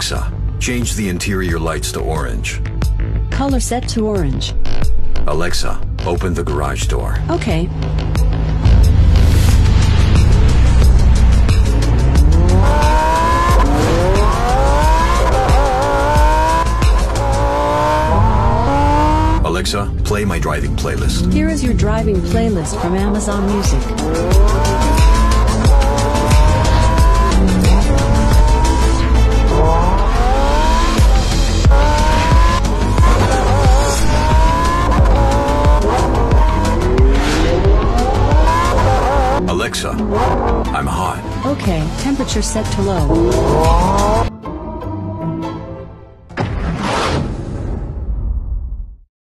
Alexa, change the interior lights to orange. Color set to orange. Alexa, open the garage door. Okay. Alexa, play my driving playlist. Here is your driving playlist from Amazon Music. Alexa, I'm hot. Okay, temperature set to low.